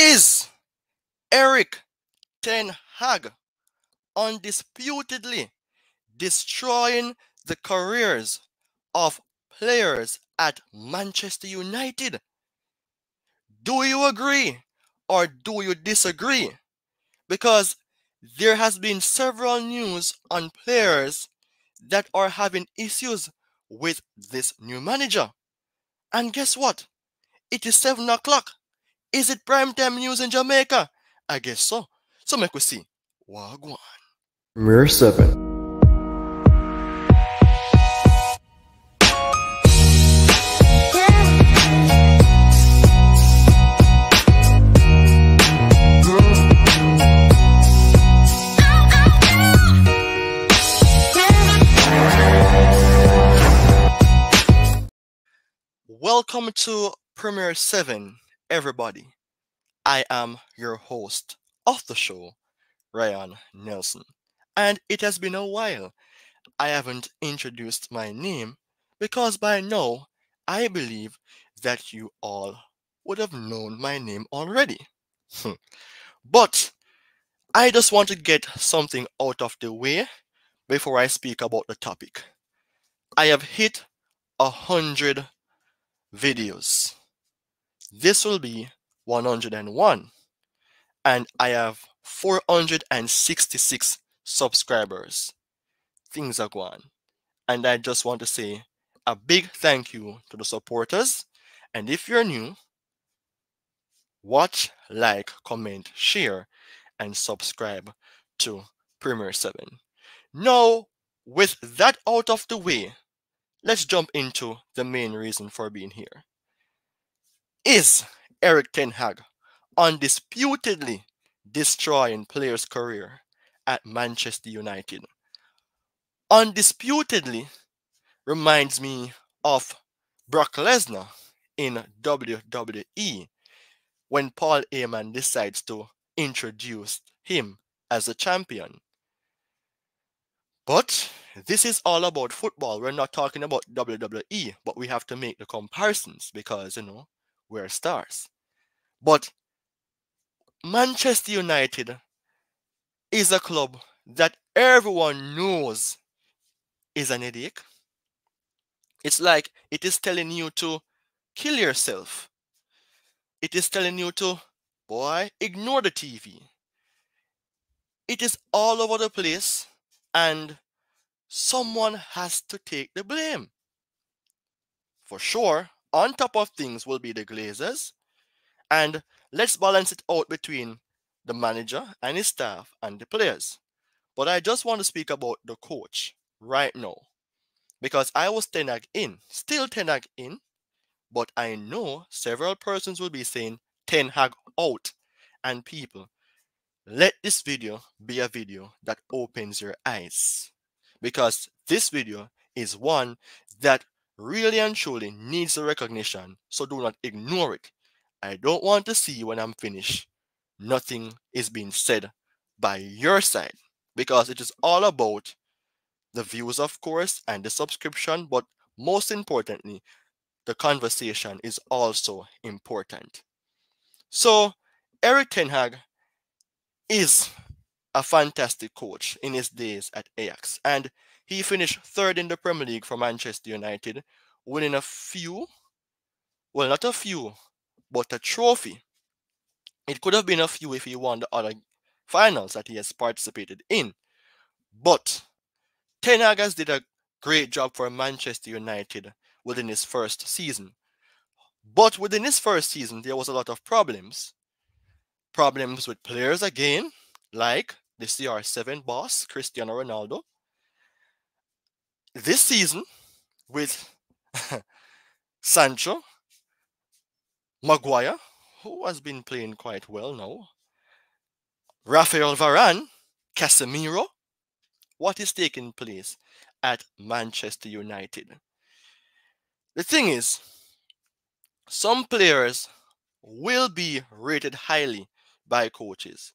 Is Erik Ten Hag undisputedly destroying the careers of players at Manchester United? Do you agree or do you disagree? Because there has been several news on players that are having issues with this new manager. And guess what? It is 7 o'clock. Is it prime time news in Jamaica? I guess so. So make we see. Wagwan. Mirror 7. Welcome to Premier 7, everybody. I am your host of the show, Ryan Nelson. And it has been a while. I haven't introduced my name because by now I believe that you all would have known my name already. Hmm. but I just want to get something out of the way before I speak about the topic. I have hit a hundred videos. This will be 101 and I have 466 subscribers. Things are going. And I just want to say a big thank you to the supporters. And if you're new, watch, like, comment, share, and subscribe to Premier 7. Now, with that out of the way, let's jump into the main reason for being here. Is Erik Ten Hag undisputedly destroying players' career at Manchester United? Undisputedly reminds me of Brock Lesnar in WWE when Paul Heyman decides to introduce him as a champion. But this is all about football. We're not talking about WWE, but we have to make the comparisons because, you know, we're stars. But Manchester United is a club that everyone knows is an headache. It's like it is telling you to kill yourself. It is telling you to, boy, ignore the TV. It is all over the place and someone has to take the blame. For sure, on top of things will be the Glazers. And let's balance it out between the manager and his staff and the players. But I just want to speak about the coach right now. Because I was Ten Hag in, still Ten Hag in, but I know several persons will be saying Ten Hag out. And people, let this video be a video that opens your eyes because this video is one that really and truly needs the recognition, so do not ignore it. I don't want to see when I'm finished, nothing is being said by your side because it is all about the views, of course, and the subscription, but most importantly, the conversation is also important. So, Erik Ten Hag is a fantastic coach in his days at Ajax, and he finished third in the Premier League for Manchester United, winning a few, well, not a few, but a trophy. It could have been a few if he won the other finals that he has participated in. But Ten did a great job for Manchester United within his first season. But within his first season, there was a lot of problems. Problems with players again, like the CR7 boss, Cristiano Ronaldo. This season, with Sancho, Maguire, who has been playing quite well now, Rafael Varane, Casemiro, what is taking place at Manchester United? The thing is, some players will be rated highly by coaches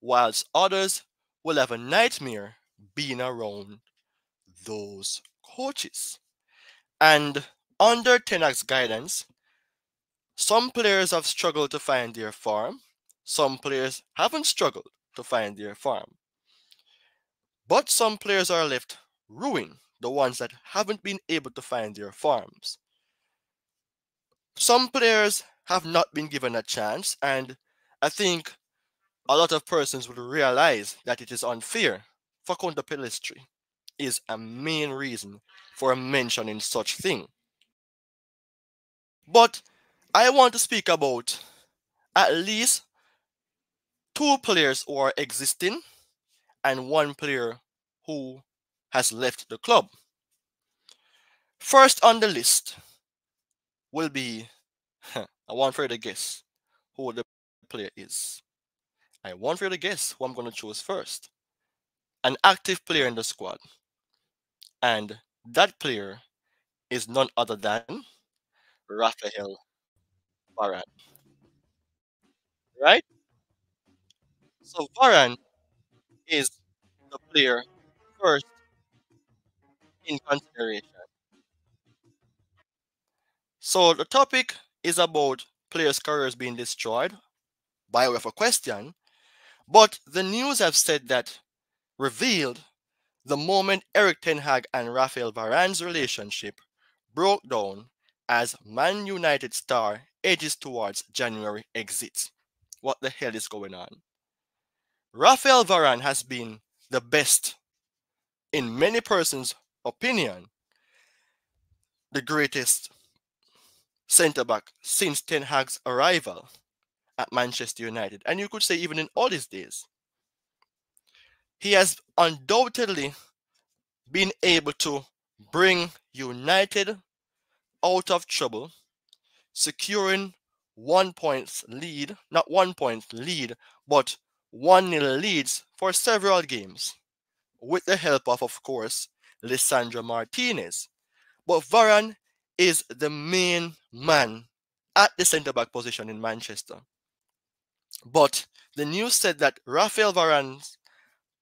whilst others will have a nightmare being around those coaches. And under Ten Hag's guidance, some players have struggled to find their form, some players haven't struggled to find their form. But some players are left ruined, the ones that haven't been able to find their forms. Some players have not been given a chance, and I think a lot of persons will realize that it is unfair for Kunta Pellistri is a main reason for mentioning such thing. But I want to speak about at least two players who are existing and one player who has left the club. First on the list will be, I want for you to guess who the player is. I want for you to guess who I'm going to choose first. An active player in the squad. And that player is none other than Rafael Varane. Right? So Varane is the player first in consideration. So the topic is about players' careers being destroyed by way of a question, but the news have said that revealed the moment Erik Ten Hag and Rafael Varane's relationship broke down as Man United star edges towards January exit. What the hell is going on? Rafael Varane has been the best, in many persons' opinion, the greatest centre back since Ten Hag's arrival at Manchester United, and you could say even in all his days. He has undoubtedly been able to bring United out of trouble, securing one point lead, not one point lead, but one nil leads for several games, with the help of, of course, Lisandro Martinez. But Varane is the main man at the centre back position in Manchester. But the news said that Rafael Varane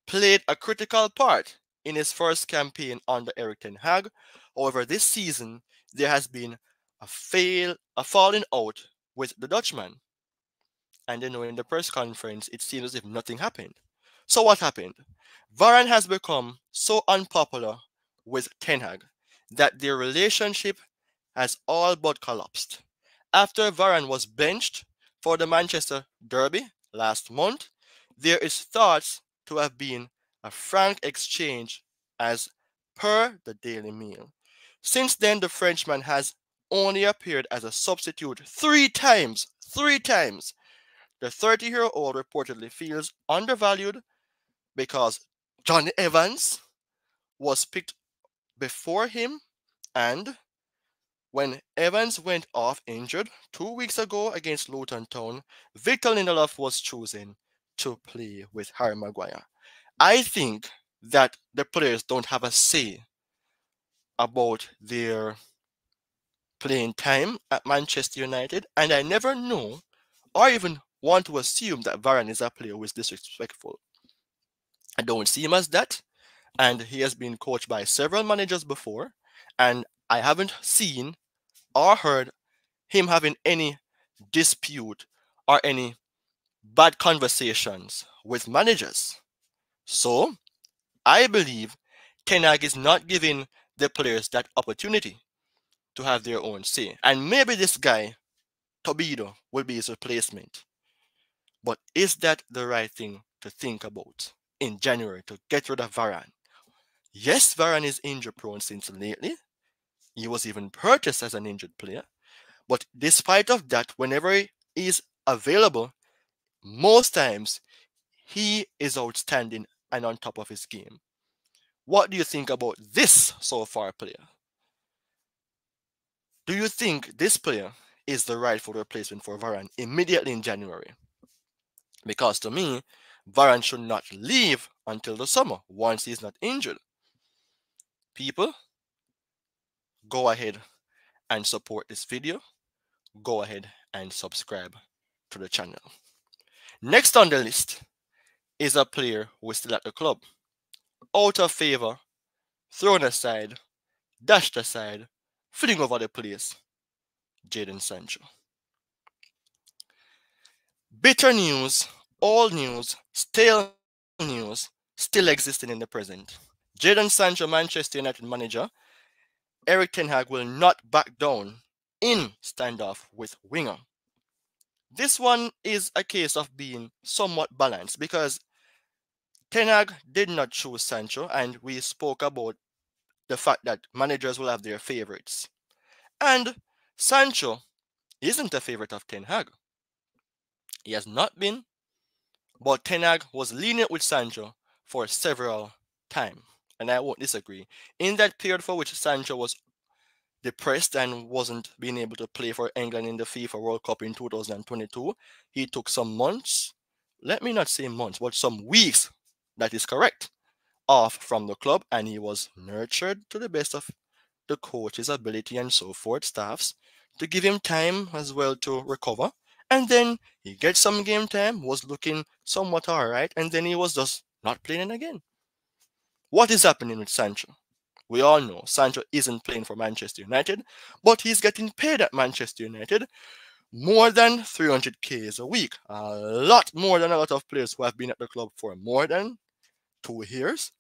played a critical part in his first campaign under Erik Ten Hag. However, this season there has been a fail, a falling out with the Dutchman. And then in the press conference, it seems as if nothing happened. So what happened? Varane has become so unpopular with Ten Hag that their relationship has all but collapsed. After Varane was benched for the Manchester Derby last month, there is thoughts to have been a frank exchange as per the Daily Mail. Since then, the Frenchman has only appeared as a substitute three times. Three times. The 30 year old reportedly feels undervalued because Jonny Evans was picked before him and when Evans went off injured two weeks ago against Luton Town, Victor Lindelof was chosen to play with Harry Maguire. I think that the players don't have a say about their playing time at Manchester United, and I never know or even want to assume that Varane is a player who is disrespectful. I don't see him as that, and he has been coached by several managers before, and I haven't seen or heard him having any dispute or any bad conversations with managers. So I believe Ten Hag is not giving the players that opportunity to have their own say. And maybe this guy, Todibo, will be his replacement. But is that the right thing to think about in January to get rid of Varane? Yes, Varane is injury prone since lately, he was even purchased as an injured player. But despite of that, whenever he is available, most times he is outstanding and on top of his game. What do you think about this so far player? Do you think this player is the rightful replacement for Varane immediately in January? Because to me, Varane should not leave until the summer once he's not injured. People, go ahead and support this video. Go ahead and subscribe to the channel. Next on the list is a player who is still at the club. Out of favor, thrown aside, dashed aside, filling over the place, Jadon Sancho. Bitter news, old news, stale news still existing in the present. Jadon Sancho, Manchester United manager, Erik Ten Hag will not back down in standoff with winger. This one is a case of being somewhat balanced because Ten Hag did not choose Sancho, and we spoke about the fact that managers will have their favorites. And Sancho isn't a favorite of Ten Hag. He has not been, but Ten Hag was lenient with Sancho for several times, and I won't disagree. In that period for which Sancho was depressed and wasn't being able to play for England in the FIFA World Cup in 2022, he took some months, let me not say months, but some weeks, that is correct, off from the club, and he was nurtured to the best of the coach's ability and so forth, staffs, to give him time as well to recover. And then he gets some game time, was looking somewhat alright, and then he was just not playing again. What is happening with Sancho? We all know Sancho isn't playing for Manchester United, but he's getting paid at Manchester United more than 300k a week. A lot more than a lot of players who have been at the club for more than two years,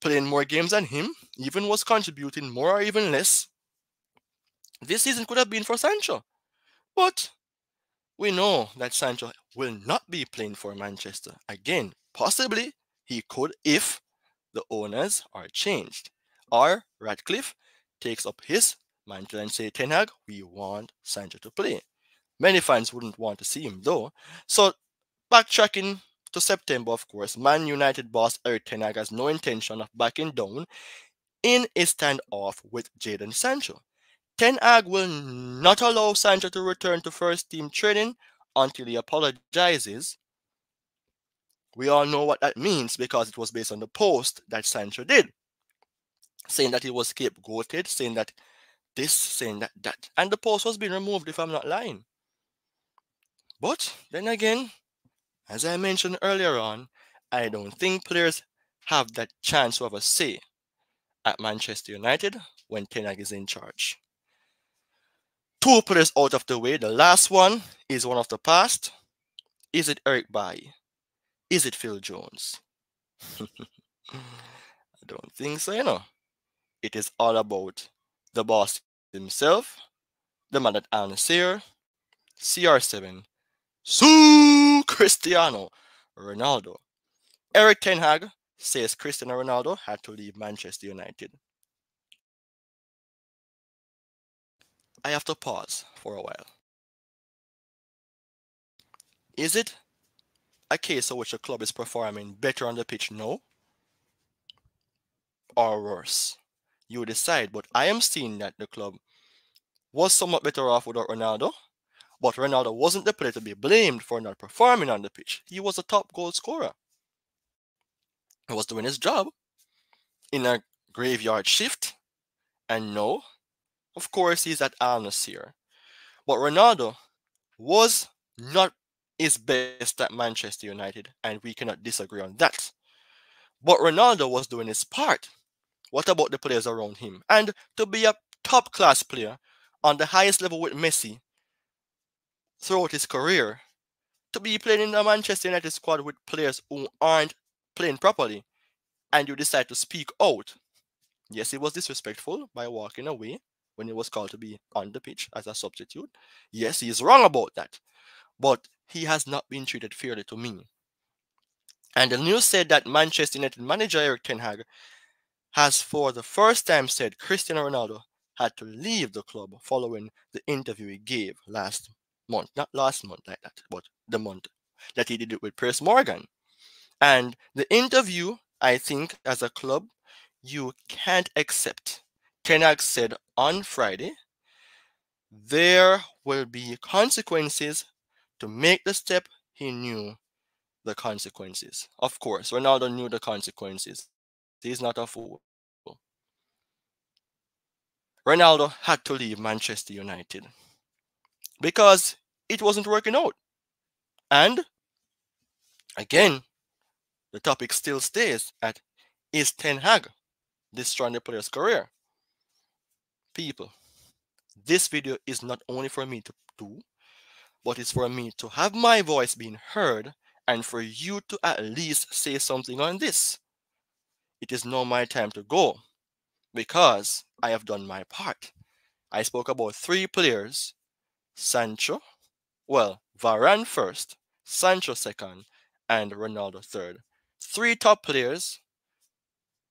playing more games than him, even was contributing more or even less. This season could have been for Sancho, but we know that Sancho will not be playing for Manchester. Again, possibly he could if the owners are changed. Or Ratcliffe takes up his mantle and say, Ten Hag, we want Sancho to play. Many fans wouldn't want to see him though. So backtracking to September, of course, Man United boss Erik Ten Hag has no intention of backing down in a standoff with Jadon Sancho. Ten Hag will not allow Sancho to return to first team training until he apologizes. We all know what that means because it was based on the post that Sancho did, saying that he was scapegoated, saying that this, saying that that. And the post was being removed, if I'm not lying. But then again, as I mentioned earlier on, I don't think players have that chance to have a say at Manchester United when Ten Hag is in charge two players out of the way. The last one is one of the past. Is it Eric Bailly? Is it Phil Jones? I don't think so, you know. It is all about the boss himself, the man at Al Nassr, CR7, Su Cristiano Ronaldo. Erik Ten Hag says Cristiano Ronaldo had to leave Manchester United. I have to pause for a while. Is it a case in which a club is performing better on the pitch? No. Or worse? You decide, but I am seeing that the club was somewhat better off without Ronaldo, but Ronaldo wasn't the player to be blamed for not performing on the pitch. He was a top goal scorer. He was doing his job in a graveyard shift, and no, of course, he's at Al Nassr. But Ronaldo was not his best at Manchester United, and we cannot disagree on that. But Ronaldo was doing his part. What about the players around him? And to be a top class player on the highest level with Messi throughout his career, to be playing in the Manchester United squad with players who aren't playing properly, and you decide to speak out. Yes, he was disrespectful by walking away, when he was called to be on the pitch as a substitute. Yes, he is wrong about that, but he has not been treated fairly to me. And the news said that Manchester United manager Erik Ten Hag has for the first time said Cristiano Ronaldo had to leave the club following the interview he gave last month. Not last month like that, but the month that he did it with Piers Morgan. And the interview, I think, as a club, you can't accept Ten Hag said on Friday, there will be consequences to make the step. He knew the consequences. Of course, Ronaldo knew the consequences. He's not a fool. Ronaldo had to leave Manchester United because it wasn't working out. And again, the topic still stays at is Ten Hag destroying the player's career? people this video is not only for me to do but it's for me to have my voice being heard and for you to at least say something on this. It is now my time to go because I have done my part. I spoke about three players Sancho, well, Varane first, Sancho second, and Ronaldo third. Three top players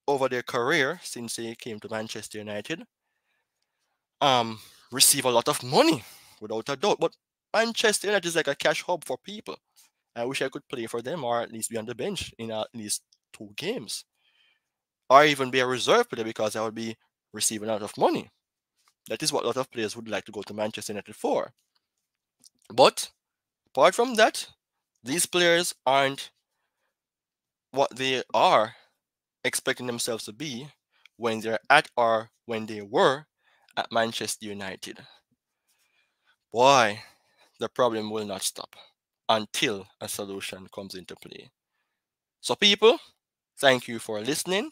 over their career since they came to Manchester United um, receive a lot of money without a doubt. But Manchester United is like a cash hub for people. I wish I could play for them or at least be on the bench in at least two games. Or even be a reserve player because I would be receiving a lot of money. That is what a lot of players would like to go to Manchester United for. But apart from that, these players aren't what they are expecting themselves to be when they're at or when they were at Manchester United. Why? the problem will not stop until a solution comes into play. So, people, thank you for listening.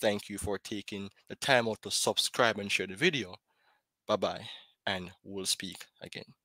Thank you for taking the time out to subscribe and share the video. Bye bye, and we'll speak again.